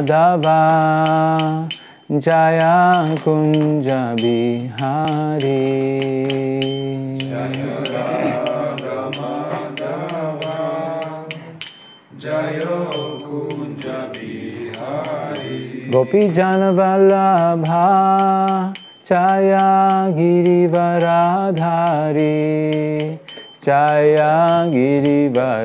माधवा जया कुञ्ज विहारी गोपी जनवल्लभा छाया गिरिवराधारी छाया गिरिवराधारी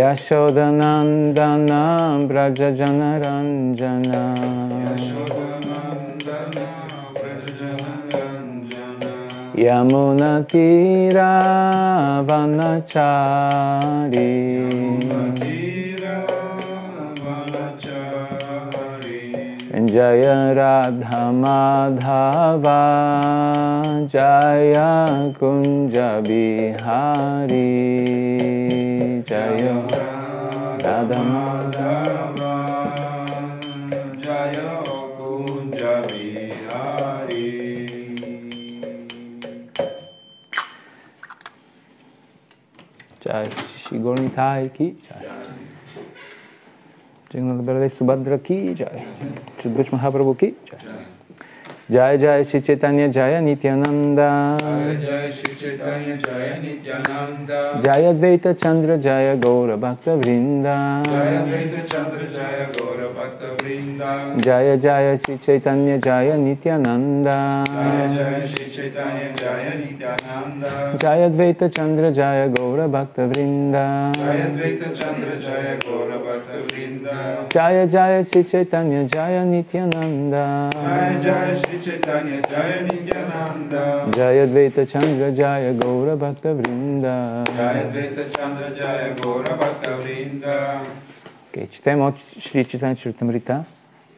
यशोदनन्दना व्रजनरञ्जना यमुनतीरावनचारी जय राधमाधवा जय कुञ्जविहारी জয় রাধা মাধব জয় কুঞ্জ বিহারি জয় শ্রী গণিতায় কি জয় জগন্নাথ বলদেব সুভদ্রা কি জয় শ্রী মহাপ্রভু কি জয় जय जय श्री चैतन्य जय नित्यानंद। जय श्री चैतन्य जय नित्यानंद। जय अद्वैत चंद्र जय गौर भक्त वृंद। जय अद्वैत चंद्र जय गौर भक्त वृंद। जय जय श्री चैतन्य जय नित्यानंद। जय श्री चैतन्य जय नित्यानंद। जय अद्वैत चंद्र जय गौर भक्त वृंद। जय अद्वैत चंद्र जय गौर भक्त वृंद। जय जय श्री चैतन्य जय नित्यानंद। जय जय Shri Chaitanya Jaya Nityananda Jaya Advaita Chandra Jaya Gaura Bhakta Vrinda Jaya Advaita Chandra Jaya Gaura Bhakta Vrinda Okay, четем от Шри Читания Чартамрита.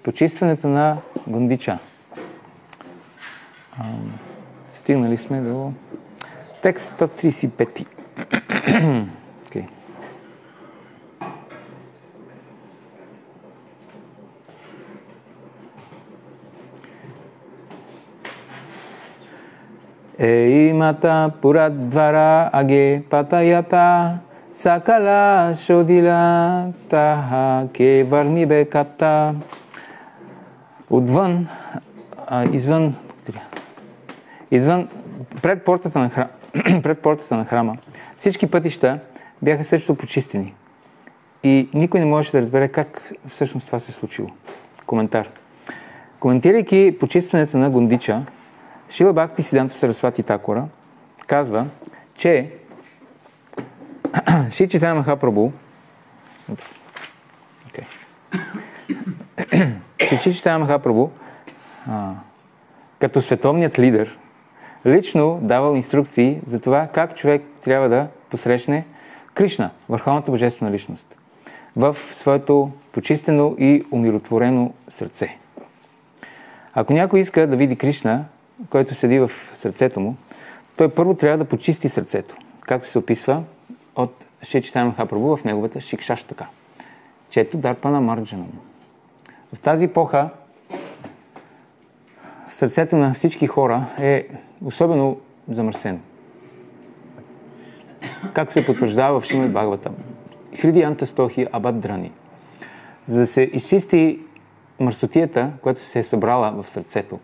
Почистването на Гундича. Ам, Стигнали сме до текст 135. okay. Eimata puradvara age patayata sakala shodila taha kevarnibe kata. Отвън, а, извън, извън, пред портата, на храм, пред портата на храма, всички пътища бяха също почистени. И никой не можеше да разбере как всъщност това се е случило. Коментар. Коментирайки почистването на Гондича, Шила Бхакти Сиданта Сарасвати Такора казва, че Ши Читая Махапрабу. Ши Читая Махапрабу като световният лидер лично давал инструкции за това как човек трябва да посрещне Кришна, върховната божествена личност, в своето почистено и умиротворено сърце. Ако някой иска да види Кришна, който седи в сърцето му, той първо трябва да почисти сърцето, както се описва от Шичитана Махапрабу в неговата Шикшаштака. Чето Дарпана Марджанам. В тази епоха сърцето на всички хора е особено замърсено. Как се потвърждава в Шимат Бхагавата. Хриди Антастохи Абадрани. За да се изчисти мърсотията, която се е събрала в сърцето,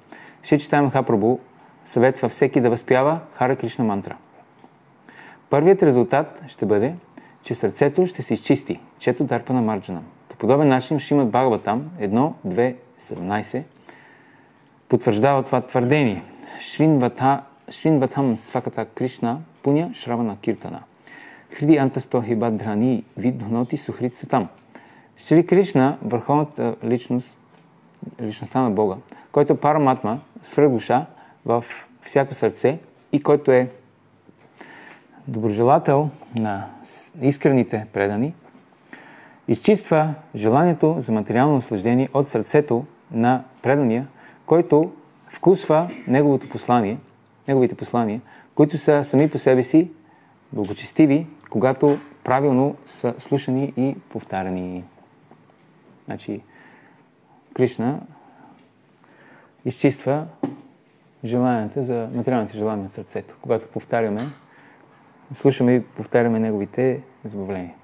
Ши Читай Махапрабу съветва всеки да възпява Хара Кришна мантра. Първият резултат ще бъде, че сърцето ще се изчисти. Чето Дарпа на Марджана. По подобен начин Шимат Бхагаватам 1, 2, 17 потвърждава това твърдение. Швинватам сваката Кришна пуня шравана киртана. Хриди антасто хибадрани видноти сухрит сатам. Шри Кришна, върховната личност, личността на Бога, който е свръхдуша в всяко сърце и който е доброжелател на искрените предани, изчиства желанието за материално наслаждение от сърцето на предания, който вкусва неговото послание, неговите послания, които са сами по себе си благочестиви, когато правилно са слушани и повтаряни. Значи, Кришна изчиства желанията за материалните желания на сърцето. Когато повтаряме, слушаме и повтаряме неговите забавления.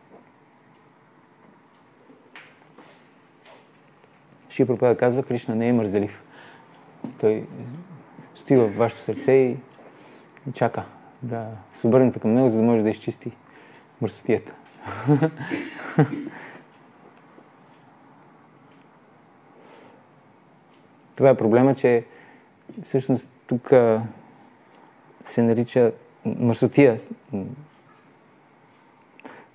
Ши Пропада казва, Кришна не е мързелив. Той стои във вашето сърце и, и чака да се обърнете към него, за да може да изчисти мърсотията. Това е проблема, че всъщност тук се нарича мърсотия.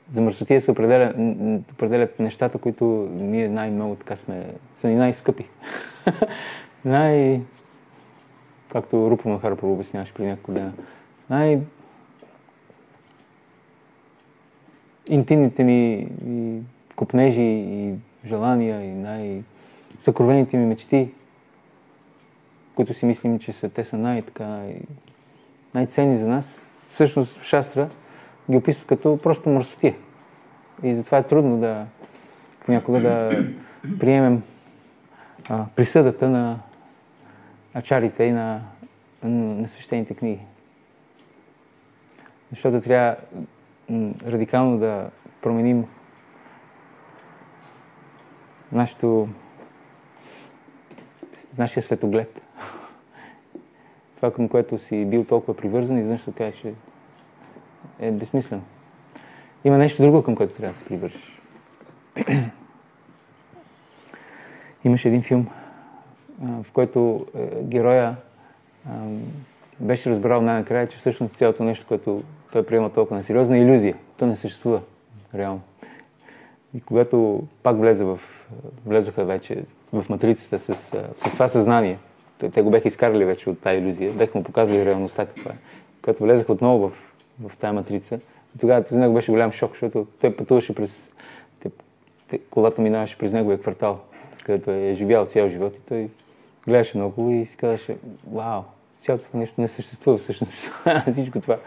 За мърсотия се определя, определят нещата, които ние най-много така сме, са ни най-скъпи. най... Както Рупа Махарапур обясняваше преди няколко дена. Най... интимните ми и купнежи и желания и най-съкровените ми мечти които си мислим, че са, те са най-така, най- най-ценни за нас, всъщност в Шастра ги описват като просто мърсотия. И затова е трудно да понякога да приемем а, присъдата на ачарите и на, на свещените книги. Защото трябва радикално да променим нашето, нашия светоглед това, към което си бил толкова привързан, изведнъж ще кажеш, че е безсмислено. Има нещо друго, към което трябва да се привържеш. Имаше един филм, в който е, героя беше разбрал най-накрая, че всъщност цялото нещо, което той приема толкова на сериозна е иллюзия. То не съществува реално. И когато пак влезе в, влезоха вече в матрицата с, с това съзнание, те го бяха изкарали вече от тази иллюзия, бяха му показали реалността каква е. Когато влезах отново в, в тази матрица, тогава за него беше голям шок, защото той пътуваше през... Те, те, колата минаваше през неговия квартал, където е живял цял живот и той гледаше много и си казваше, вау, цялото това нещо не съществува всъщност. Всичко това.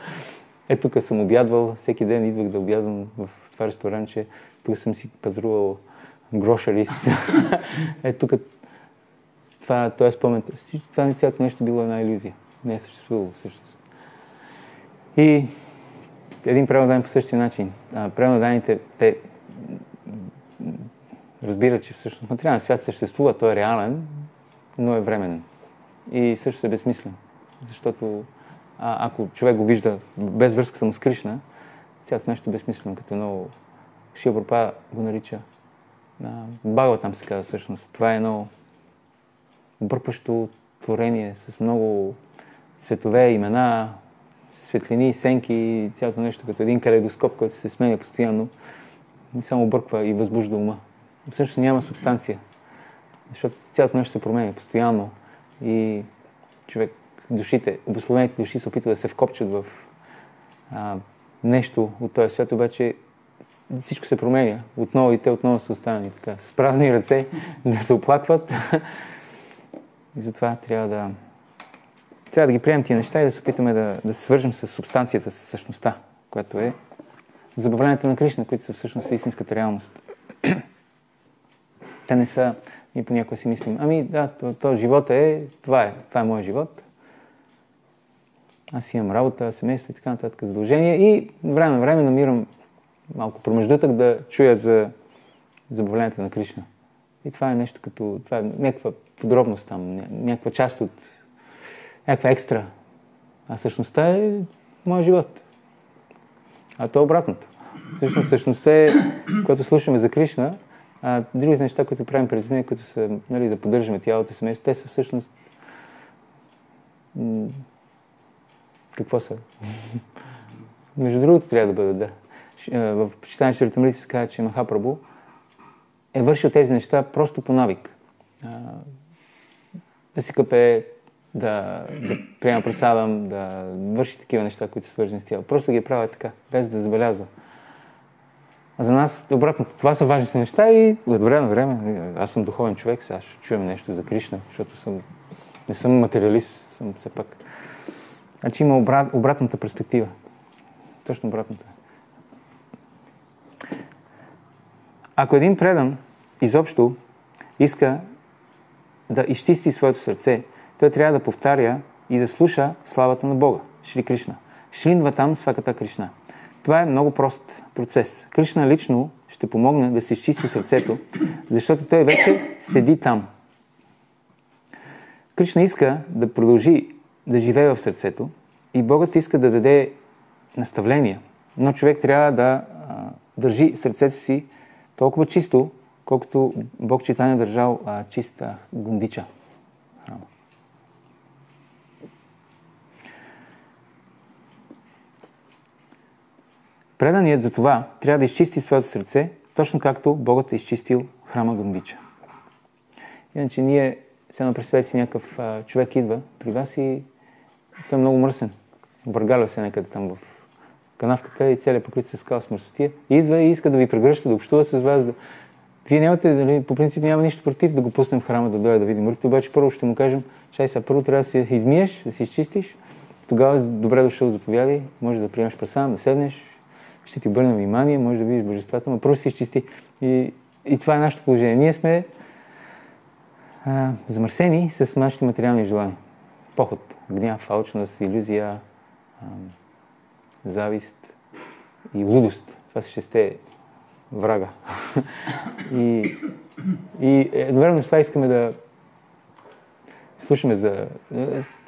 Е, тук съм обядвал, всеки ден идвах да обядвам в това ресторанче, тук съм си пазарувал гроша е, тук това, това е спомен. Това цялото нещо било една иллюзия. Не е съществувало всъщност. И един преводаен по същия начин. Преводаните, те разбират, че всъщност материален свят съществува, той е реален, но е временен. И също е безсмислен. Защото а, ако човек го вижда без връзката му с Кришна, цялото нещо е безсмислено, като много Шива го нарича. Багва там се казва всъщност. Това е едно объркващо творение с много цветове, имена, светлини, сенки и цялото нещо като един калейдоскоп, който се сменя постоянно и само обърква и възбужда ума. Всъщност няма субстанция, защото цялото нещо се променя постоянно и човек, душите, обословените души се опитват да се вкопчат в а, нещо от този свят, обаче всичко се променя. Отново и те отново са останали така, с празни ръце да се оплакват и затова трябва да, трябва да ги приемем тия неща и да се опитаме да, да се свържем с субстанцията, с същността, която е забавлението на Кришна, които са всъщност истинската реалност. Те не са, ние понякога си мислим, ами да, то, то живота е, това е, това е моят живот. Аз имам работа, семейство и така нататък, задължения и време на време намирам малко промеждутък да чуя за забавлението на Кришна. И това е нещо като, това е някаква подробност там, някаква част от някаква екстра. А същността е моят живот. А то е обратното. Всъщност същността е, когато слушаме за Кришна, а другите неща, които правим през деня, които са нали, да поддържаме тялото семейство, те са всъщност какво са? Между другото трябва да бъдат, да. В почитание Шаритамрити се казва, че Махапрабу е вършил тези неща просто по навик да си къпе, да, да приема пресадам, да върши такива неща, които са свързани с тяло. Просто ги правя така, без да забелязва. А за нас обратно, това са важните неща и от време на време, аз съм духовен човек, сега ще чуем нещо за Кришна, защото съм, не съм материалист, съм все пак. Значи има обрат, обратната перспектива. Точно обратната. Ако един предан изобщо иска да изчисти своето сърце, той трябва да повтаря и да слуша славата на Бога, Шри Кришна. Шринва там сваката Кришна. Това е много прост процес. Кришна лично ще помогне да се изчисти сърцето, защото той вече седи там. Кришна иска да продължи да живее в сърцето и Богът иска да даде наставления, но човек трябва да а, държи сърцето си толкова чисто, колкото Бог Читания държал а, чиста гундича. Преданият за това трябва да изчисти своето сърце, точно както Богът е изчистил храма Гундича. Иначе ние, сега представете си някакъв а, човек идва при вас и той е много мръсен. Объргаля се някъде там в канавката и целият покрит се скал с мърсотия. Идва и иска да ви прегръща, да общува с вас. Да... Вие нямате, дали, по принцип няма нищо против да го пуснем в храма да дойде да види мъртви, обаче първо ще му кажем, чай сега, първо трябва да се измиеш, да си изчистиш, тогава добре дошъл, заповядай, може да приемеш прасан, да седнеш, ще ти обърнем внимание, може да видиш божествата, но просто си изчисти. И, и това е нашето положение. Ние сме а, замърсени с нашите материални желания. Поход, гняв, алчност, иллюзия, а, завист и лудост. Това са шесте врага. и, и едновременно с това искаме да слушаме за...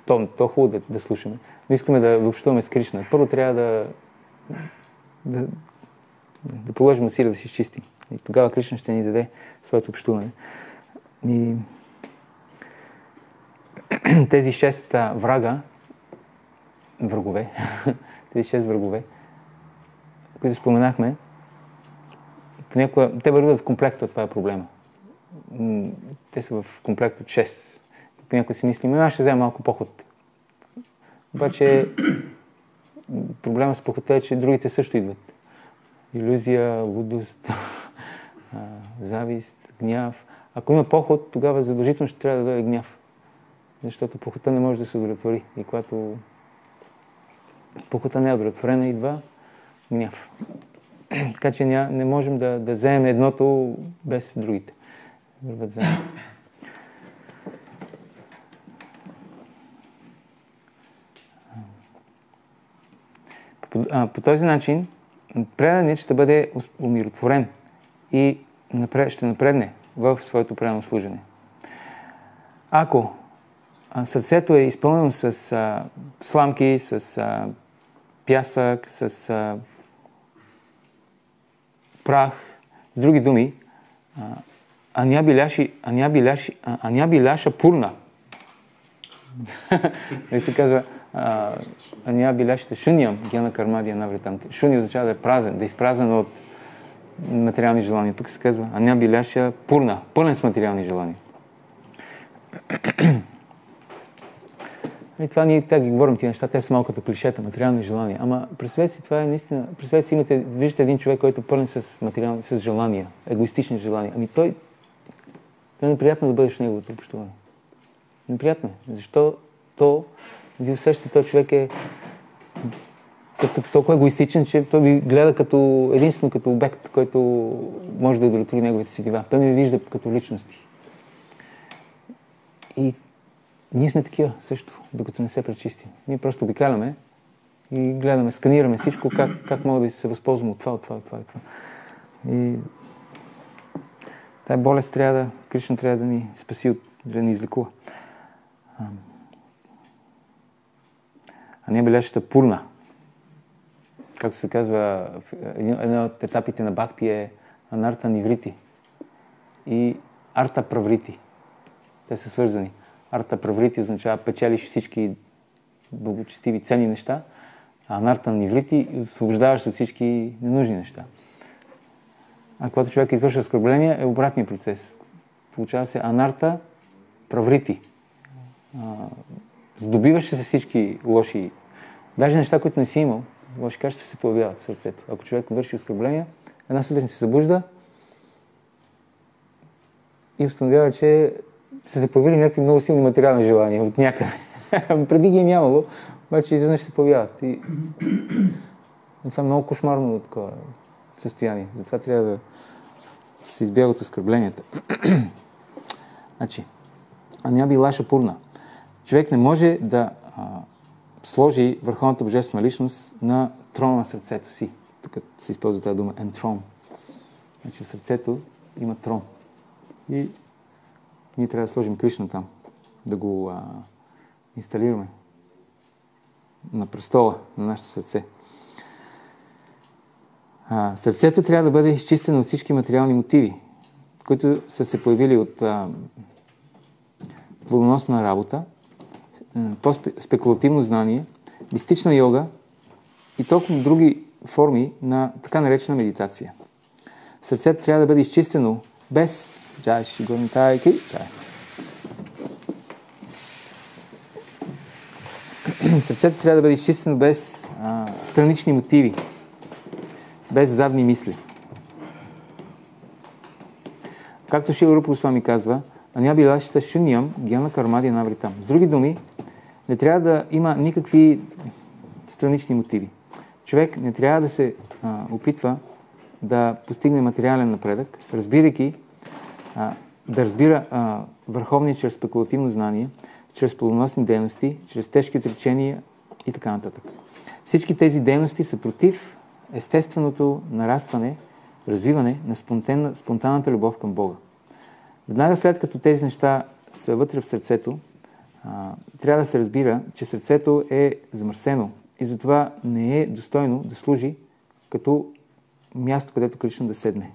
То, то е хубаво да, да слушаме. Но искаме да общуваме с Кришна. Първо трябва да да, да положим усилия да си изчистим. И тогава Кришна ще ни даде своето общуване. И тези шест врага, врагове, тези шест врагове, които споменахме, понякога, те върват в комплект от това е проблема. Те са в комплект от 6. Понякога си мислим, аз ще взема малко поход. Обаче проблема с похота е, че другите също идват. Иллюзия, лудост, завист, гняв. Ако има поход, тогава задължително ще трябва да дойде гняв. Защото похота не може да се удовлетвори. И когато похота не е удовлетворена, идва гняв. така че ня, не можем да, да вземем едното без другите. Върват заедно. По, а, по този начин преданият ще бъде умиротворен и напред, ще напредне в своето предано служене. Ако сърцето е изпълнено с а, сламки, с а, пясък, с а, прах, с други думи, аня аня аня биляша пурна. Нали се казва, Ания билящите шуньям, гена кармадия навритам. Шуни означава да е празен, да е изпразен от материални желания. Тук се казва Ания биляша пурна, пълен с материални желания. И това ние така ги говорим тия неща, те са малко като клишета, материални желания. Ама представете си, това е наистина, представете си, имате, виждате един човек, който е пълен с материални, с желания, егоистични желания. Ами той, той е неприятно да бъдеш в неговото общуване. Неприятно е. Защо то ви усещате, този човек е толкова егоистичен, че той ви гледа като единствено като обект, който може да удовлетвори неговите си дива. Той не ви вижда като личности. И ние сме такива също, докато не се пречистим. Ние просто обикаляме и гледаме, сканираме всичко, как, как мога да се възползвам от това, от това, от това, от това. И тая болест трябва да, Кришна трябва да ни спаси, от, да ни излекува. а не бележата пурна. Както се казва, една от етапите на бхакти е анарта ниврити и арта праврити. Те са свързани. Арта праврити означава печелиш всички благочестиви ценни неща, а анарта ниврити освобождаваш от всички ненужни неща. А когато човек извършва оскърбление, е обратният процес. Получава се анарта праврити здобиваш се с всички лоши, даже неща, които не си имал, лоши качества се появяват в сърцето. Ако човек върши оскърбления, една сутрин се събужда и установява, че са се появили някакви много силни материални желания от някъде. Преди ги е нямало, обаче изведнъж се появяват. И... и това е много кошмарно такова състояние. Затова трябва да се избягат оскърбленията. значи, Аня Билаша Пурна. Човек не може да а, сложи върховната божествена личност на трона на сърцето си. Тук се използва тази дума ентрон. Значи в сърцето има трон. И ние трябва да сложим Кришна там, да го а, инсталираме на престола на нашето сърце. А, сърцето трябва да бъде изчистено от всички материални мотиви, които са се появили от а, плодоносна работа, по-спекулативно знание, мистична йога и толкова други форми на така наречена медитация. Сърцето трябва да бъде изчистено без Джай Шигурнтайки. Джай. Сърцето трябва да бъде изчистено без а, странични мотиви, без задни мисли. Както Шила Рупа ми казва, Аня Билашита Шуньям Гяна Кармади Навритам. С други думи, не трябва да има никакви странични мотиви. Човек не трябва да се а, опитва да постигне материален напредък, разбирайки, да разбира а, върховния чрез спекулативно знание, чрез плодоносни дейности, чрез тежки отречения и така нататък. Всички тези дейности са против естественото нарастване, развиване на спонтанна, спонтанната любов към Бога. Веднага след като тези неща са вътре в сърцето, трябва да се разбира, че сърцето е замърсено и затова не е достойно да служи като място, където Кришна да седне.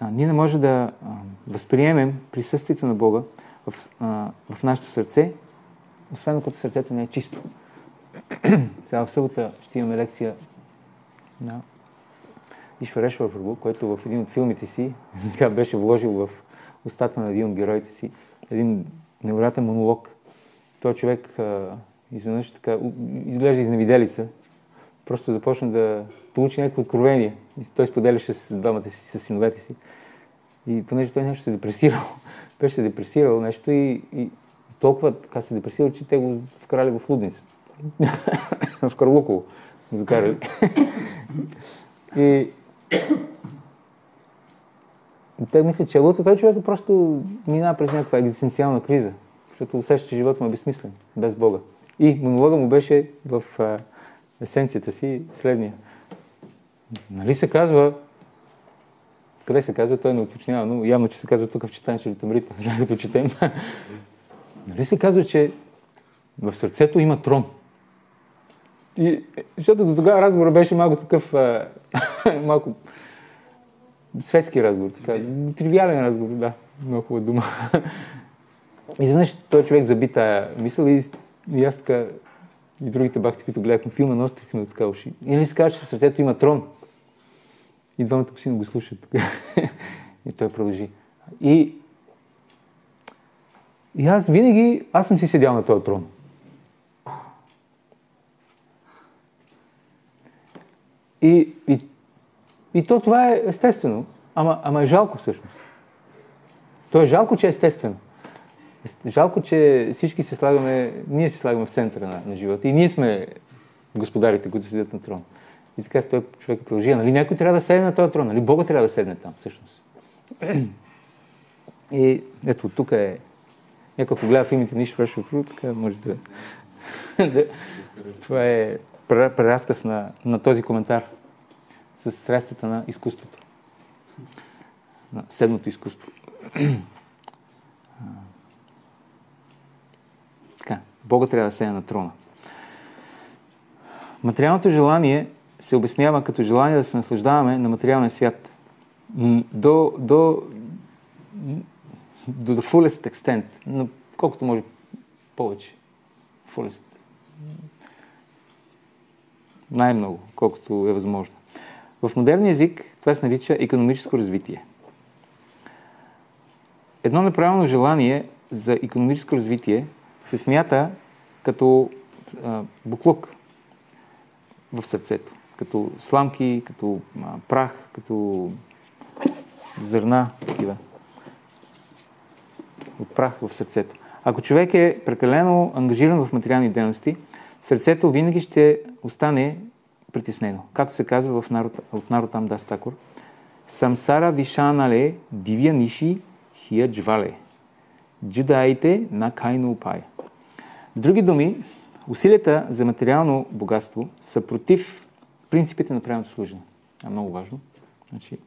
А, ние не можем да а, възприемем присъствието на Бога в, а, в нашето сърце, освен ако сърцето не е чисто. Сега в събота ще имаме лекция на Ишварешва Прабу, който в един от филмите си така беше вложил в устата на един от героите си един невероятен монолог. Той човек изведнъж така изглежда изневиделица. Просто започна да получи някакво откровение. И той споделяше с двамата си, с синовете си. И понеже той нещо се депресирал, беше се депресирал нещо и, и толкова така се депресирал, че те го вкарали в лудница. в Карлуково го закарали. и те мислят, че е лута, той човек е просто минава през някаква екзистенциална криза, защото усеща, че живота му е безсмислен, без Бога. И монолога му беше в есенцията си следния. Нали се казва, къде се казва, той не уточнява, но явно, че се казва тук в читание, че Тамрита, като четем. нали се казва, че в сърцето има трон. И, защото до тогава разговорът беше малко такъв, малко светски разговор, така, тривиален разговор, да, много хубава дума. Изведнъж този човек заби тая мисъл и, и аз така, и другите бахти, които гледахме филма, нострихме така уши. И нали се че в сърцето има трон. И двамата посина го слушат. и той продължи. И, и аз винаги, аз съм си седял на този трон. И, и, и то това е естествено, ама, ама е жалко всъщност. То е жалко, че е естествено. Жалко, че всички се слагаме, ние се слагаме в центъра на, на живота и ние сме господарите, които седят на трон. И така той човек продължи. Нали някой трябва да седне на този трон? Нали Бога трябва да седне там, всъщност? И ето, тук е... Някой, ако гледа филмите Нищо върши така може да... Това е преразказ на, на този коментар с средствата на изкуството. На седмото изкуство. Бога трябва да седне на трона. Материалното желание се обяснява като желание да се наслаждаваме на материалния свят. До, до, до the fullest extent, но колкото може повече. Fullest най-много, колкото е възможно. В модерния език това се нарича економическо развитие. Едно неправилно желание за економическо развитие се смята като а, буклук в сърцето, като сламки, като а, прах, като зърна, такива. От прах в сърцето. Ако човек е прекалено ангажиран в материални дейности, сърцето винаги ще остане притеснено. Както се казва в народ, от Наротам Дастакур, Самсара вишанале дивия ниши хия джвале. Джудаите на кайно упая. Други думи, усилията за материално богатство са против принципите на правилното служене. Това е много важно. Значи,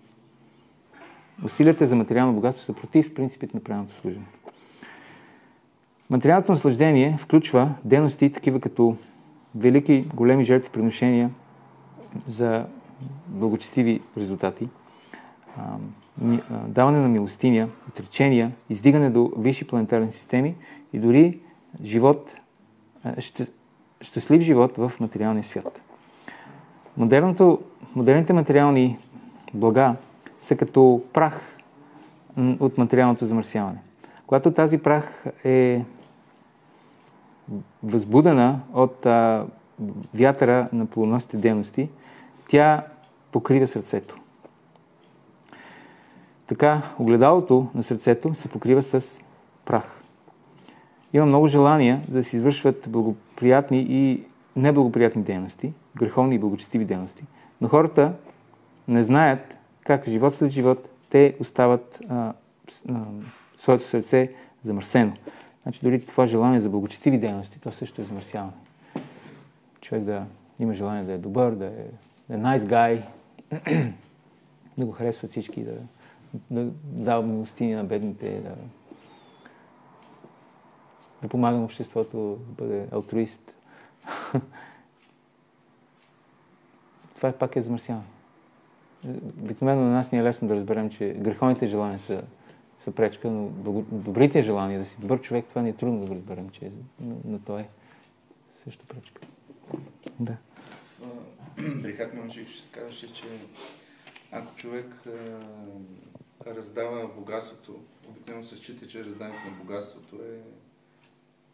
усилията за материално богатство са против принципите на правилното служене. Материалното наслаждение включва дейности такива като велики, големи жертви, приношения за благочестиви резултати, даване на милостиня, отречения, издигане до висши планетарни системи и дори живот, щастлив живот в материалния свят. Модерното, модерните материални блага са като прах от материалното замърсяване. Когато тази прах е възбудена от а, вятъра на полуносните дейности, тя покрива сърцето. Така, огледалото на сърцето се покрива с прах. Има много желания да се извършват благоприятни и неблагоприятни дейности, греховни и благочестиви дейности. Но хората не знаят как живот след живот те остават а, а, своето сърце замърсено. Значи дори това желание за благочестиви дейности, то също е замърсяване. Човек да има желание да е добър, да е, да е nice guy, да го харесват всички, да, да дава милостини на бедните, да, да помага на обществото, да бъде алтруист. това е пак е замърсяване. Обикновено на нас ни е лесно да разберем, че греховните желания са са пречка, но добрите желания да си добър човек, това ни е трудно да разберем, че но, но то е също пречка. Да. Брихат Мончик ще каже, че ако човек раздава богатството, обикновено се счита, че раздаването на богатството е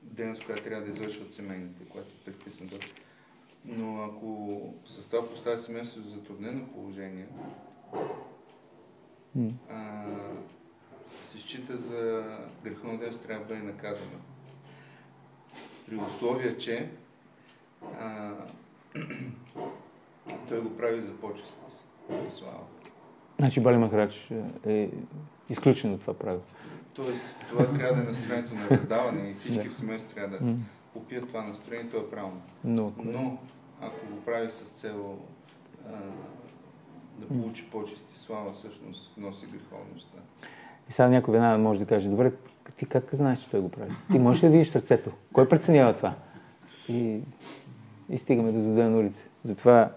дейност, която трябва да извършват семейните, която е предписана. Но ако с това поставя семейството в затруднено положение, mm. а, се счита за греховно дейност, трябва да бъде наказана. При условие, че а, той го прави за почест и слава. Значи Бали Махарач е изключен от това правило. Тоест, това трябва да е настроението на раздаване и всички в семейството трябва да попият това настроение, то е правилно. Но, Но ако го прави с цел а, да получи почест и слава, всъщност носи греховността. И сега някой веднага може да каже, добре, ти как знаеш, че той го прави? Ти можеш ли да видиш сърцето? Кой преценява това? И, и стигаме до задъна улица. Затова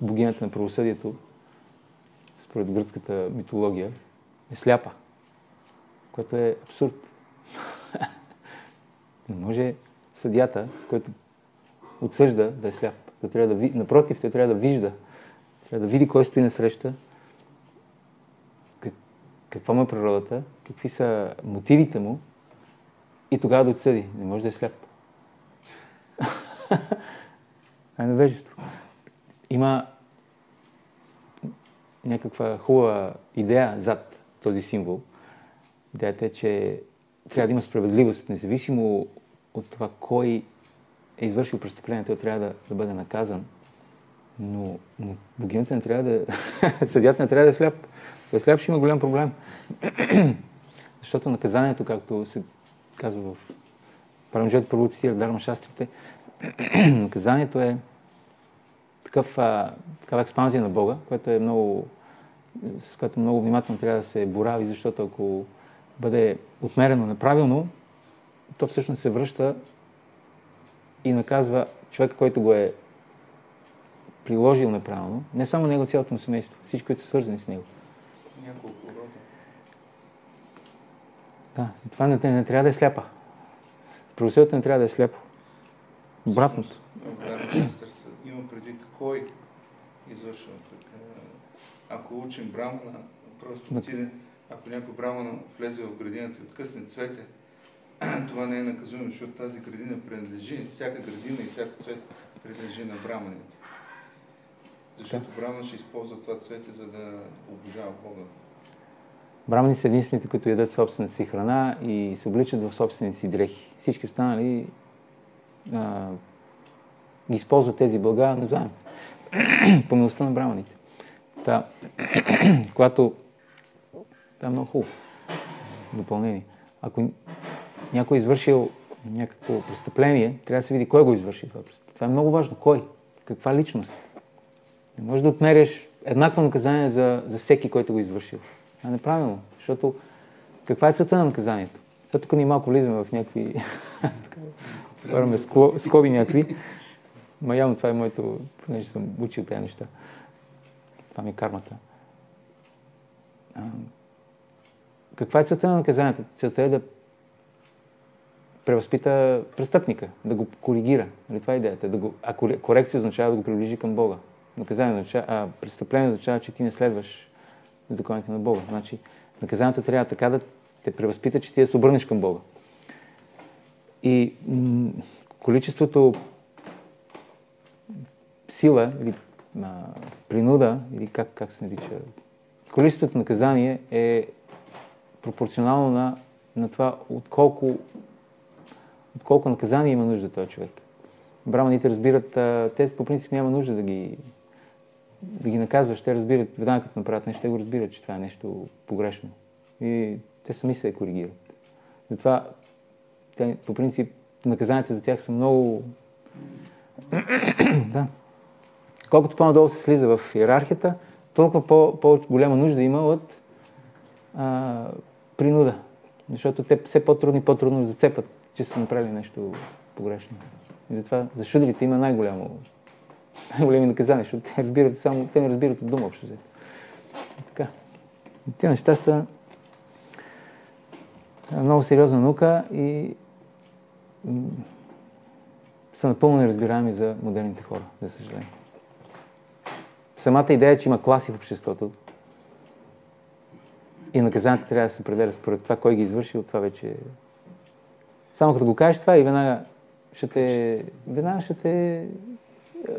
богинята на правосъдието, според гръцката митология, е сляпа, което е абсурд. Не може съдята, който отсъжда да е сляп. Той трябва да. Напротив, той трябва да вижда. Трябва да види кой стои на среща какво му е природата, какви са мотивите му и тогава да отсъди. Не може да е сляп. Това е невежество. Има някаква хубава идея зад този символ. Идеята е, че трябва да има справедливост, независимо от това кой е извършил престъпление, той трябва да, да бъде наказан. Но, но богинята не трябва да... Съдята не трябва да е сляп. Той сляп ще има голям проблем. Защото наказанието, както се казва в Парамджет първо Дарма Шастрите, наказанието е такъв, а, такава експанзия на Бога, която е много, с която много внимателно трябва да се борави, защото ако бъде отмерено неправилно, то всъщност се връща и наказва човека, който го е приложил неправилно, не само него, цялото му семейство, всички, които са свързани с него. Няколко рода. Да, това не, не трябва да е сляпа. Правосъдието не трябва да е сляпо. Обратното. Има предвид кой извършва. Ако учим брамана, просто отиде, ако някой брамана влезе в градината и откъсне цвете, това не е наказуемо, защото тази градина принадлежи, всяка градина и всяка цвет принадлежи на браманите. Защото браман ще използва това цвете, за да обожава Бога. Брамани са единствените, които ядат собствената си храна и се обличат в собствените си дрехи. Всички останали а, ги използват тези блага на заем. по милостта на браманите. Та, когато... Това е много хубаво. Допълнение. Ако някой е извършил някакво престъпление, трябва да се види кой го извърши това престъпление. Това е много важно. Кой? Каква личност? Не можеш да отмеряш еднакво наказание за, за всеки, който го е извършил. Това е неправилно. Защото каква е целта на наказанието? Това тук ни малко влизаме в някакви... Отваряме скоби някакви. Ма явно това е моето, понеже съм учил тези неща. Това ми е кармата. А, каква е целта на наказанието? Целта е да превъзпита престъпника, да го коригира. Нали, това е идеята. Да го, а корекция означава да го приближи към Бога. Наказание означава, а престъпление означава, че ти не следваш законите на Бога. Значи, наказанието трябва така да те превъзпита, че ти да се обърнеш към Бога. И м- количеството сила или а, принуда, или как, как се нарича, количеството наказание е пропорционално на, на това отколко, отколко наказание има нужда този човек. Браманите разбират, а, те по принцип няма нужда да ги, да ги наказваш, те разбират, веднага като направят нещо, те го разбират, че това е нещо погрешно. И те сами се коригират. Затова те, по принцип наказанията за тях са много... да. Колкото по-надолу се слиза в иерархията, толкова по- по-голяма нужда има от а, принуда. Защото те все по-трудно и по-трудно зацепат, че са направили нещо погрешно. И затова за шудрите има най-голямо, най-големи наказания, защото те, разбират само, те не разбират от дума общо взето. Така. Те неща са много сериозна наука и са напълно неразбираеми за модерните хора, за съжаление. Самата идея е, че има класи в обществото и наказанието трябва да се определя според това, кой ги извършил, това вече е... Само като го кажеш това и веднага ще те... Веднага ще те...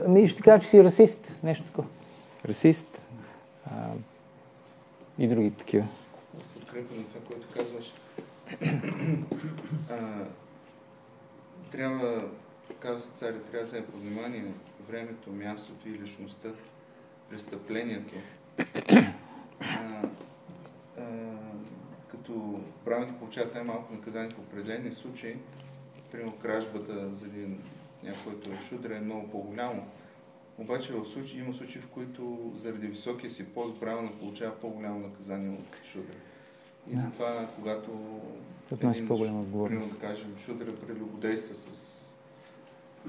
Ами ще ти кажа, че си расист. Нещо такова. Расист. А, и други такива. Подкрепа на това, което казваш. а, трябва, казва се царя, трябва да вземе под внимание времето, мястото и личността престъплението. А, а, като правилно получават най-малко наказание в определени случаи, примерно кражбата заради някоето е шудра е много по-голямо. Обаче в случай, има случаи, в които заради високия си пост правилно получава по-голямо наказание от шудра. И да. затова, когато един, примерно да кажем, шудра прелюбодейства с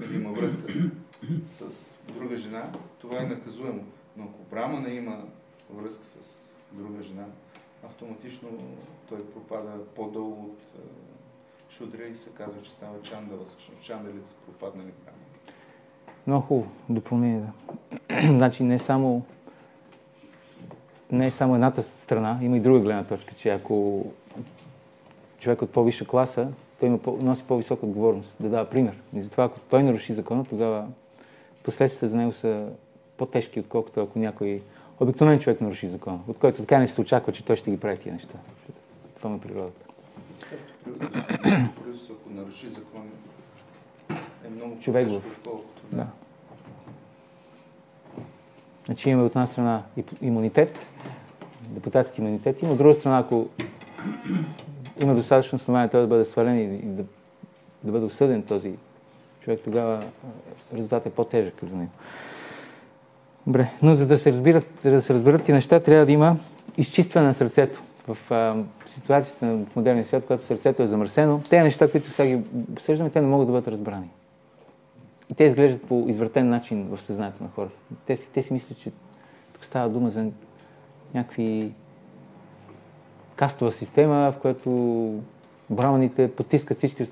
или има връзка с друга жена, това е наказуемо. Но ако брамана има връзка с друга жена, автоматично той пропада по-долу от шудря и се казва, че става чандала. Всъщност чандалите са пропаднали брамана. Много хубаво допълнение, да. значи не само не е само едната страна, има и друга гледна точка, че ако човек от по-висша класа, той има, носи по-висока отговорност, да дава пример. И затова, ако той наруши закона, тогава последствията за него са по-тежки, отколкото ако някой обикновен човек наруши закона, от който така не се очаква, че той ще ги прави тия неща. Това е природата. Плюс, ако наруши закон, е много човек отколкото. Да. Значи имаме от една страна имунитет, депутатски имунитет, има от друга страна, ако има достатъчно основание той да бъде свален и да, да бъде осъден този човек, тогава резултатът е по-тежък за него. Добре, но за да се разбират, да се разберат ти неща, трябва да има изчистване на сърцето. В а, ситуацията на модерния свят, когато сърцето е замърсено, тези неща, които сега ги обсъждаме, те не могат да бъдат разбрани. И те изглеждат по извратен начин в съзнанието на хората. Те си, те си мислят, че тук става дума за някакви кастова система, в която браманите потискат всички.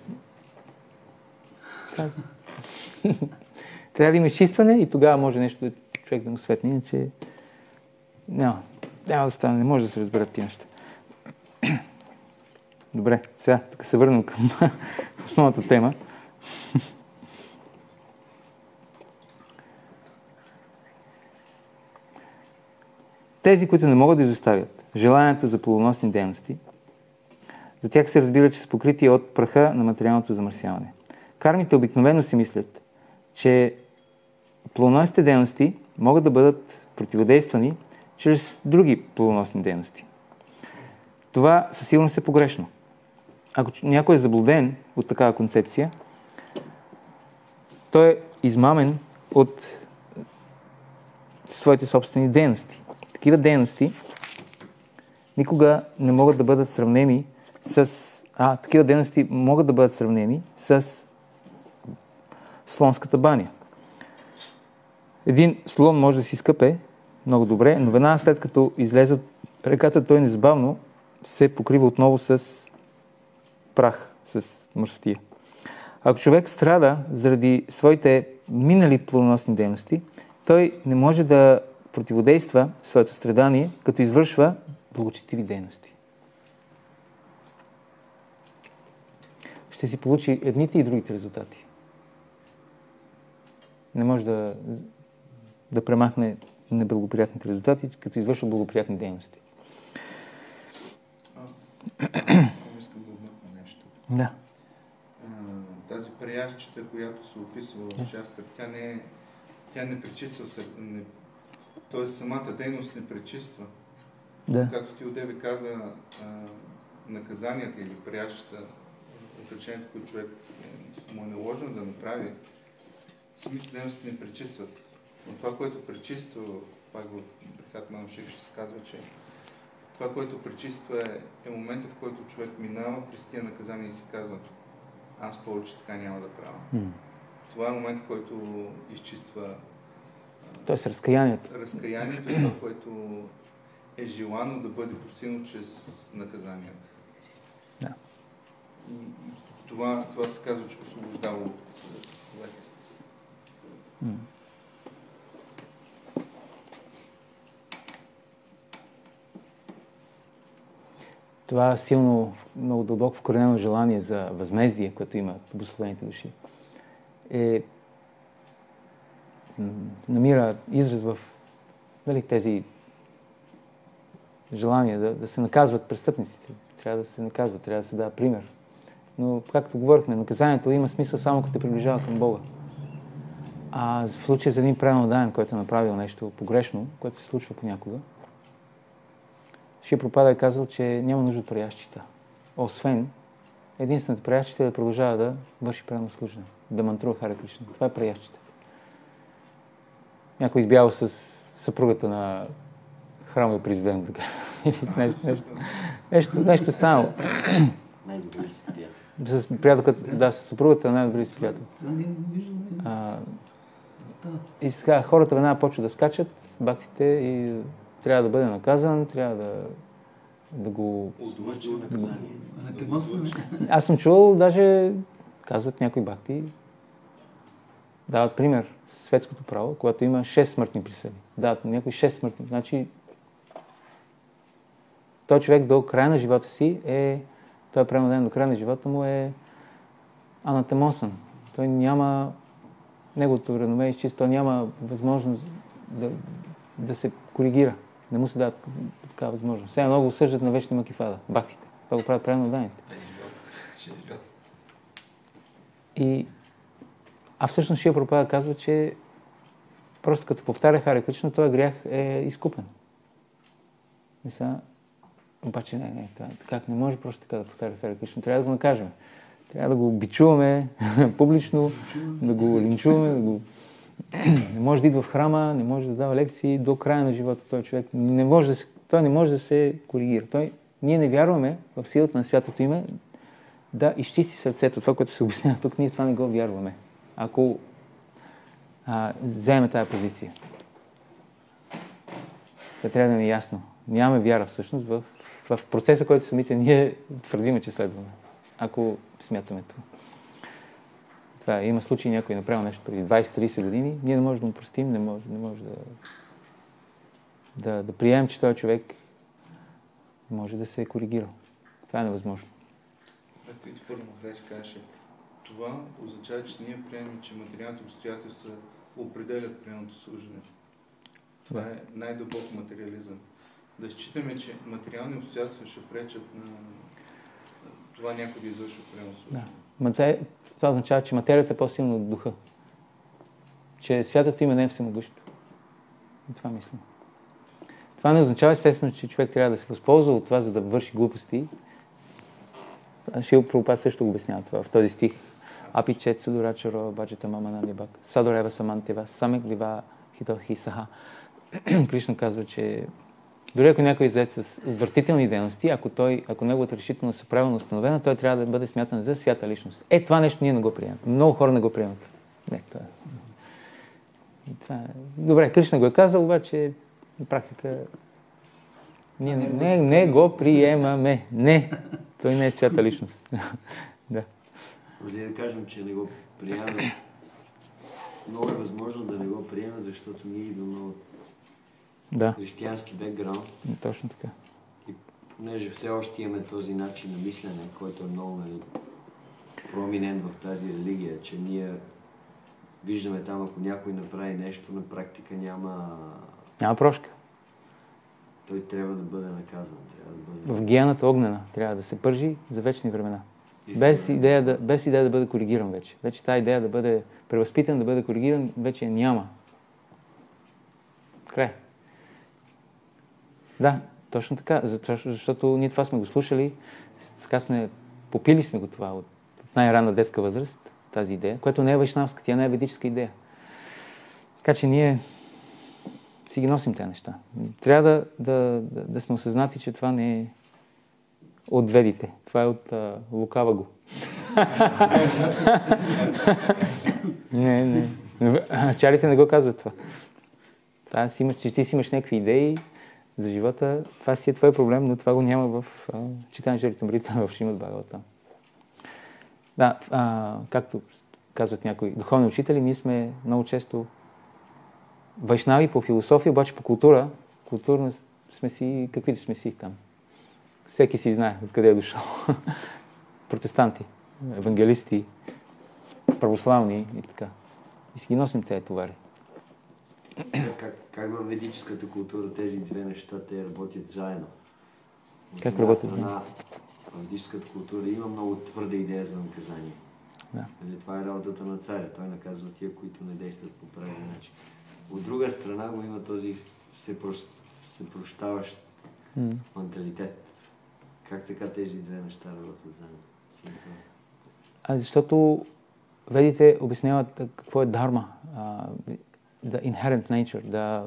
Трябва да има изчистване и тогава може нещо да човек да му светне, иначе няма, няма да стане, не може да се разберат тия неща. Добре, сега така се върнем към основната тема. Тези, които не могат да изоставят желанието за плодоносни дейности, за тях се разбира, че са покрити от праха на материалното замърсяване. Кармите обикновено си мислят, че плодоносните дейности могат да бъдат противодействани чрез други плодоносни дейности. Това със сигурност е погрешно. Ако някой е заблуден от такава концепция, той е измамен от своите собствени дейности. Такива дейности никога не могат да бъдат сравнени с... А, такива дейности могат да бъдат сравнени с слонската баня. Един слон може да си скъпе много добре, но веднага след като излезе от реката, той незабавно се покрива отново с прах, с мърсотия. Ако човек страда заради своите минали плодоносни дейности, той не може да противодейства своето страдание, като извършва благочестиви дейности. Ще си получи едните и другите резултати. Не може да, да премахне неблагоприятните резултати, като извършва благоприятни дейности. Искам да вмъкна нещо. Да. Тази приящчета, която се описва в частта, тя не, е, тя не пречиства, не, т.е. самата дейност не пречиства. Да. Както ти Одеви каза, наказанията или приящата, отречението, което човек му е наложено да направи, самите дейности не пречистват. Но това, което пречиства, пак в Брихат Манушек ще се казва, че това, което пречиства е, е момента, в който човек минава през тия наказания и се казва, аз повече така няма да правя. Mm. Това е момент, който изчиства Тоест разкаянието. Разкаянието е това, което е желано да бъде постигнато чрез наказанията. Да. И, това, това се казва, че освобождава от човек. Това силно, много дълбоко вкоренено желание за възмездие, което имат благословените души, е, намира израз в нали, тези желания да, да се наказват престъпниците. Трябва да се наказват, трябва да се дава пример. Но, както говорихме, наказанието има смисъл само като те приближава към Бога. А в случая за един правилно даен, който е направил нещо погрешно, което се случва понякога, Ши Пропада е казал, че няма нужда от приящита. Освен единствената приящита е да продължава да върши правилно служене, да мантрува Харе Кришна. Това е приящита. Някой избял с съпругата на храмовия президент. Така. нещо, нещо, нещо, нещо станало. Най-добри си приятел. С приятелката, да, с съпругата на най-добри си приятел. И сега хората веднага почват да скачат, бактите и трябва да бъде наказан, трябва да, да го... наказание. Аз съм чувал, даже казват някои бакти, дават пример светското право, когато има 6 смъртни присъди. Дават някои 6 смъртни. Значи, той човек до края на живота си е, той е премоден до края на живота му е анатемосан. Той няма, неговото реноме е изчисто, той няма възможност да, да се коригира. Не му се дава такава възможност. Сега много съждат на вечни макифада, бахтите. Това го правят правилно данните. И... А всъщност Шия Пропада казва, че просто като повтаря Харе Кришна, този грях е изкупен. Сега... Обаче не, не, как не може просто така да повтаря Харе Кришна. Трябва да го накажем. Трябва да го бичуваме публично, да го линчуваме, да го не може да идва в храма, не може да дава лекции до края на живота този човек. Не може да се, той не може да се коригира. Той, ние не вярваме в силата на святото име да изчисти сърцето. Това, което се обяснява тук, ние това не го вярваме. Ако а, вземе тази позиция. Това трябва да ни е ясно. Нямаме вяра всъщност в, в процеса, който самите ние твърдиме, че следваме. Ако смятаме това. Да, има случаи някой е направил нещо преди 20-30 години, ние не можем да му простим, не може, не може да, да, да приемем, че този човек може да се е коригирал. Това е невъзможно. Както и първо Хреч каже, това означава, че ние приемем, че материалните обстоятелства определят приемното служене. Това е най-дълбок материализъм. Да считаме, че материални обстоятелства ще пречат на това някой да извършва приемно служене. Да. Това означава, че материята е по-силна от духа. че святото име не е всемогъщо. И това мислим. Това не означава естествено, че човек трябва да се възползва от това, за да върши глупости. Шил Прабхупад също го обяснява това в този стих. Апи чет судорачаро баджета мама на либак. Садорева самантева, самек лива хитохи саха. Кришна казва, че дори ако някой излезе с отвратителни дейности, ако, той, ако неговата решителност е правилно установена, той трябва да бъде смятан за свята личност. Е, това нещо ние не го приемаме. Много хора не го приемат. Не, това е. И това е. Добре, Кришна го е казал, обаче на практика ние не, не, не го приемаме. Не, той не е свята личност. да. Може да кажем, че не го приемаме. Много е възможно да не го приемат, защото ние идваме от да. християнски бекграунд. Точно така. И понеже все още имаме този начин на мислене, който е много нали, проминен в тази религия, че ние виждаме там, ако някой направи нещо, на практика няма... Няма прошка. Той трябва да бъде наказан. Трябва да бъде... В гената огнена трябва да се пържи за вечни времена. Без идея, да, без идея да бъде коригиран вече. Вече тази идея да бъде превъзпитан, да бъде коригиран, вече няма. Край. Да, точно така. Защото, защото ние това сме го слушали, така сме, попили сме го това от най-ранна детска възраст, тази идея, която не е вайшнавска, тя не е ведическа идея. Така че ние си ги носим тези неща. Трябва да, да, да, да сме осъзнати, че това не е от ведите. Това е от а, лукава го. не, не. Чарите не го казват това. Си имаш, че ти си имаш някакви идеи за живота, това си е твой проблем, но това го няма в читане Жаритамрита в Шимат Бхагавата. Да, а, както казват някои духовни учители, ние сме много често вайшнави по философия, обаче по култура, културно сме си, каквито сме си там. Всеки си знае откъде е дошъл. Протестанти, евангелисти, православни и така. И си ги носим тези товари. Как, как в ведическата култура тези две неща те работят заедно? От Как работят страна, В ведическата култура има много твърда идея за наказание. Да. Нали, това е работата на царя. Той наказва тия, които не действат по правилен начин. От друга страна го има този всепрощаващ М. менталитет. Как така тези две неща работят заедно? А защото ведите обясняват какво е дharma, а, the inherent nature, да,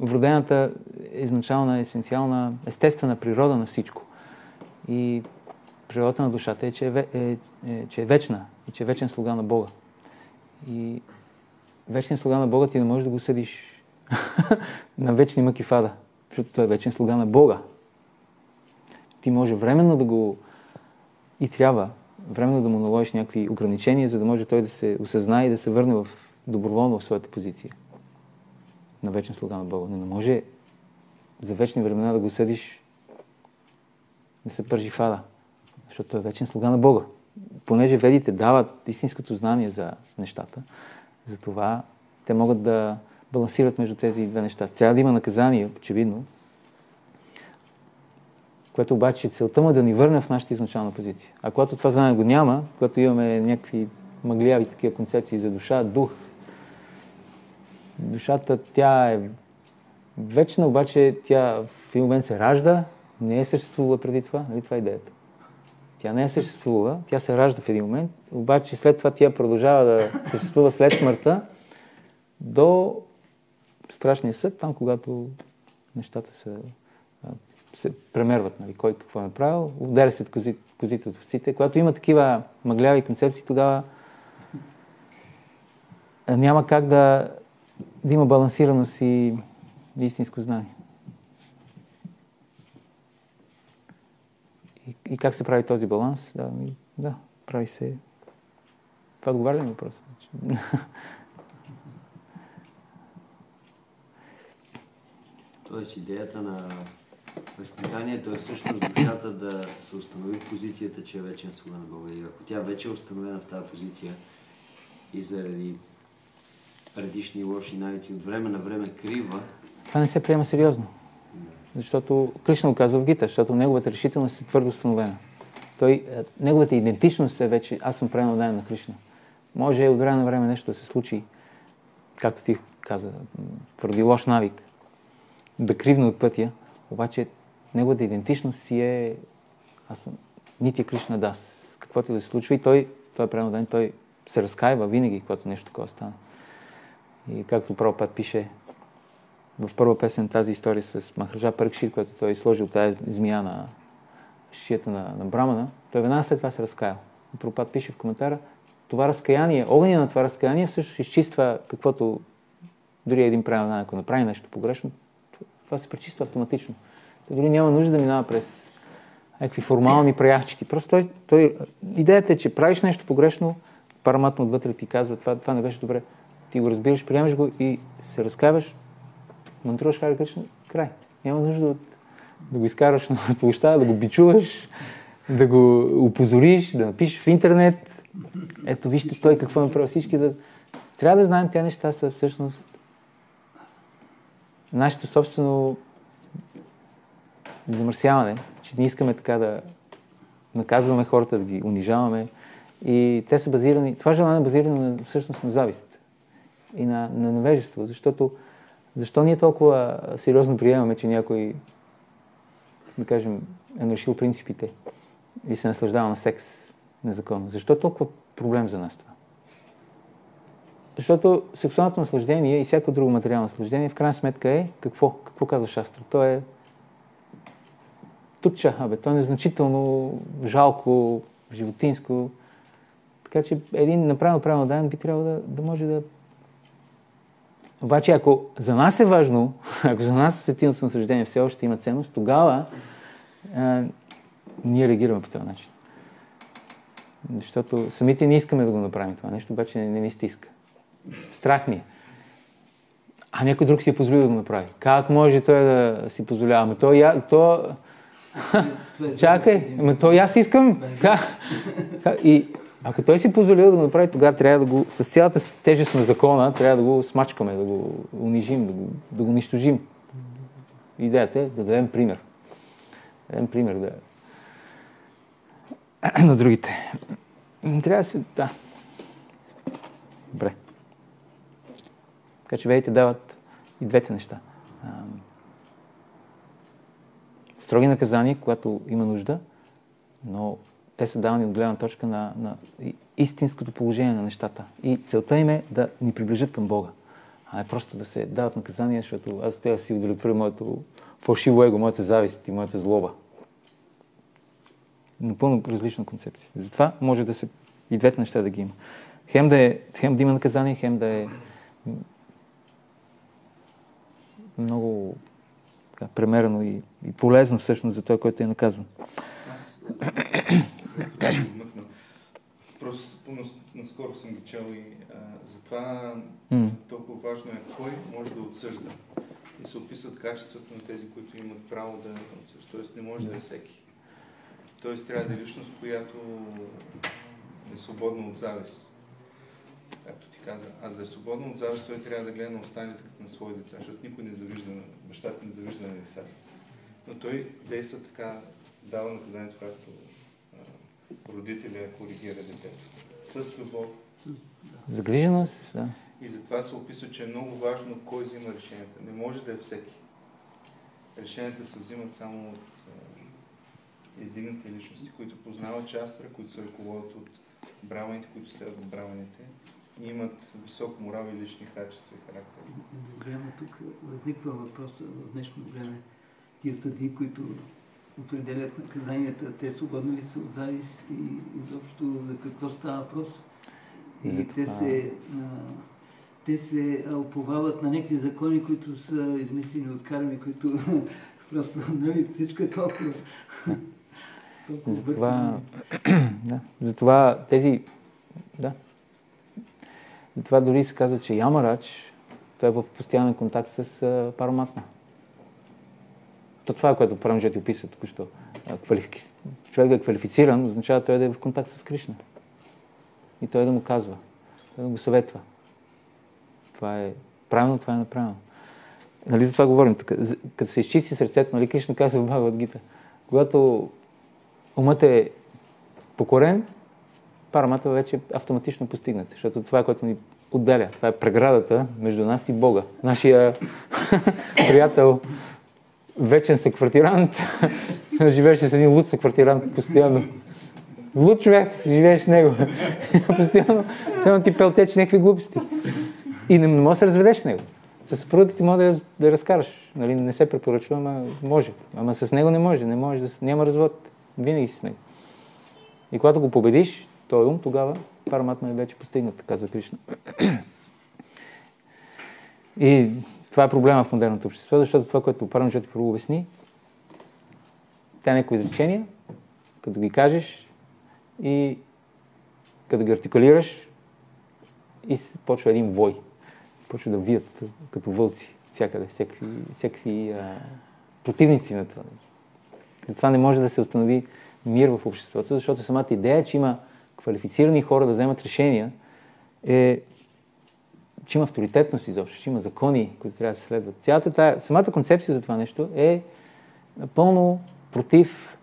вродената, изначална, есенциална, естествена природа на всичко. И природата на душата е, че е, е, е, че е вечна и че е вечен слуга на Бога. И вечният слуга на Бога ти не можеш да го съдиш на вечни мъки в ада, защото той е вечен слуга на Бога. Ти може временно да го и трябва временно да му наложиш някакви ограничения, за да може той да се осъзнае и да се върне в доброволно в своята позиция на вечен слуга на Бога. Но не може за вечни времена да го съдиш да се пържи в защото е вечен слуга на Бога. Понеже ведите дават истинското знание за нещата, затова те могат да балансират между тези две неща. Трябва да има наказание, очевидно, което обаче целта му е да ни върне в нашата изначална позиция. А когато това знание го няма, когато имаме някакви мъгляви такива концепции за душа, дух, душата тя е вечна, обаче тя в един момент се ражда, не е съществувала преди това, нали това е идеята. Тя не е съществувала, тя се ражда в един момент, обаче след това тя продължава да съществува след смъртта до страшния съд, там когато нещата а, се премерват, нали, кой какво е направил, ударя се кози, козите от овците. Когато има такива мъгляви концепции, тогава няма как да, да има балансираност и истинско знание. И, и как се прави този баланс? Да, ми, да прави се. Това отговаря ли на въпроса? Тоест идеята на възпитанието е всъщност душата да се установи в позицията, че е вечен слуга на Бога. И ако тя вече е установена в тази позиция и заради предишни лоши навици от време на време крива, Това не се приема сериозно. Защото Кришна го казва в Гита, защото неговата решителност е твърдо установена. Той, е, неговата идентичност е вече, аз съм правилно дан на Кришна. Може от време на време нещо да се случи, както ти каза, поради лош навик, да кривне от пътя, обаче неговата идентичност си е аз съм Нитя Кришна Дас. Каквото да се случва и той, той е правилно ден, той се разкаива винаги, когато нещо такова стане. И както път пише в първа песен тази история с Махараджа Паркши, която той е сложил тази змия на шията на, на Брамана, той веднага след това се разкаял. Пропад пише в коментара, това разкаяние, огъня на това разкаяние всъщност изчиства каквото дори един правилен, ако направи нещо погрешно, това се пречиства автоматично. Той дори няма нужда да минава през някакви формални проявчети. Просто той, той, идеята е, че правиш нещо погрешно, параматно отвътре ти казва, това, това не беше добре. Ти го разбираш, приемаш го и се разкаваш, мантруваш Хари Кришна, край. Няма нужда от, да го изкараш на площада, да го бичуваш, да го опозориш, да напишеш в интернет. Ето вижте той какво направи всички. Да... Трябва да знаем, тези неща са всъщност нашето собствено замърсяване, че не искаме така да наказваме хората, да ги унижаваме. И те са базирани, това желание е базирано всъщност на завист и на, на невежество, защото защо ние толкова сериозно приемаме, че някой, да кажем, е нарушил принципите и се наслаждава на секс незаконно? Защо толкова проблем за нас това? Защото сексуалното наслаждение и всяко друго материално наслаждение в крайна сметка е какво? Какво казва Шастра? То е тупча, абе, то е незначително, жалко, животинско. Така че един направено правилно дан би трябвало да, да може да... Обаче, ако за нас е важно, ако за нас сетилното наслаждение все още има ценност, тогава а, ние реагираме по този начин. Защото самите не искаме да го направим това нещо, обаче не, не ни стиска. Страх ни е. А някой друг си е позволил да го направи. Как може той да си позволява? Ама то, я, то Чакай, ама то аз искам. И ако той си позволил да го направи, тогава трябва да го, с цялата тежест на закона, трябва да го смачкаме, да го унижим, да го, да го унищожим. Идеята е да дадем пример. Да дадем пример да... на другите. Трябва да се... Да. Добре. Така че ведите дават и двете неща строги наказания, когато има нужда, но те са давани от гледна точка на, на истинското положение на нещата. И целта им е да ни приближат към Бога, а не просто да се дават наказания, защото аз трябва да си удовлетворя моето фалшиво его, моята завист и моята злоба. Напълно различна концепция. Затова може да се и двете неща да ги има. Хем да, е, хем да има наказание, хем да е много така, премерено и, и полезно всъщност за той, който е наказван. Аз Просто наскоро съм ги чел и а, затова mm. толкова важно е кой може да отсъжда. И се описват качеството на тези, които имат право да отсъждат. Тоест не може да е всеки. Тоест трябва да е личност, която е свободна от завист както ти каза, а за да е свободно от завист, той трябва да гледа на останалите като на свои деца, защото никой не завижда, бащата не завижда на децата си. Но той действа така, дава наказанието, както родителя коригира детето. С любов. Загриженост, да. И затова се описва, че е много важно кой взима решенията. Не може да е всеки. Решенията се взимат само от издигнати личности, които познават частра, които се ръководят от браманите, които следват браманите имат висок морал и лични качества и характер. Добре, но тук възниква въпрос в днешно време. Тия съди, които определят наказанията, те свободни ли са от завист и изобщо за какво става въпрос? И те се, а, те се оповават на някакви закони, които са измислени от карми, които просто, нали, всичко е толкова. толкова затова, да, затова тези, да, това дори се казва, че Ямарач, той е в постоянен контакт с параматна. То това е което Прамджет ти описа току-що. Квалифики... Човек да е квалифициран, означава той да е в контакт с Кришна. И той да му казва, той да го съветва. Това е правилно, това е направено. Нали за това говорим? Като се изчисти сърцето, нали Кришна казва в Бхагават Гита, когато умът е покорен, парамата вече е автоматично постигнат, защото това, което ни отделя. Това е преградата между нас и Бога. Нашия приятел, вечен съквартирант, живееше с един луд съквартирант постоянно. Луд човек, живееш с него. постоянно, постоянно ти пелтече някакви глупости. И не, не можеш да се разведеш с него. С съпругата ти може да, да разкараш. Нали, не се препоръчва, ама може. Ама с него не може. Не може да, няма развод. Винаги си с него. И когато го победиш, той ум, тогава параматма е вече постигната, казва Кришна. И това е проблема в модерното общество, защото това, което Парамчат ти първо обясни, тя е някои изречения, като ги кажеш и като ги артикулираш и почва един вой. Почва да вият като вълци всякъде, всякакви, всякакви а, противници на това. Това не може да се установи мир в обществото, защото самата идея, че има квалифицирани хора да вземат решения, е, че има авторитетност изобщо, че има закони, които трябва да се следват. Цялата тая, самата концепция за това нещо е напълно против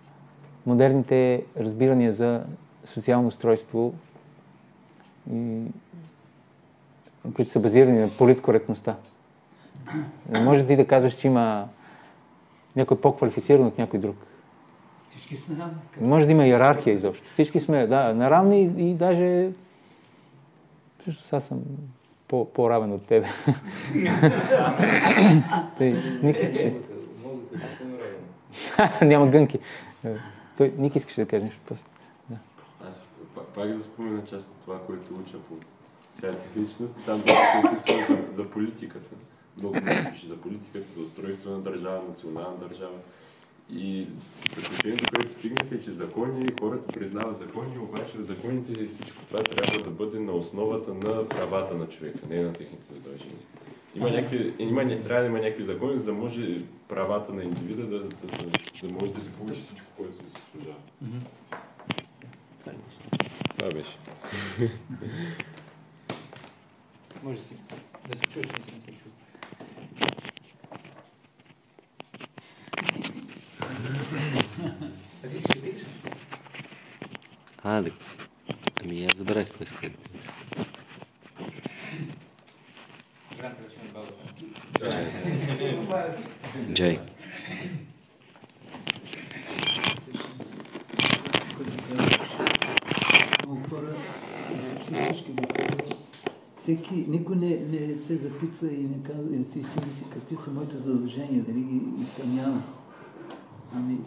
модерните разбирания за социално устройство, които са базирани на политкоректността. Не може ти да казваш, че има някой по-квалифициран от някой друг. Всички сме равни. Не може да има иерархия изобщо. Всички сме, да, наравни и, даже... Също сега съм по, по-равен от тебе. Той, Ник искаше... Е съвсем равен. Няма гънки. Той, Ник искаше да каже нещо. Да. Аз пак да спомена част от това, което уча по святих личности. Там се описва за, за политиката. Много много пише за политиката, за устройство на държава, национална държава. И заключението, което стигнах е, че закони, хората признават закони, обаче законите всичко това трябва да бъде на основата на правата на човека, не на техните задължения. Има някакви, има, трябва да има някакви закони, за да може правата на индивида да, да, са- да може да се получи всичко, което се заслужава. Това беше. Може си да се чуеш, не съм се чул. Да. Ами аз забравих какво исках. Джай. Всеки, никой не, не се запитва и не казва, и си си мисли какви са моите задължения, дали ги изпълнявам. Ами,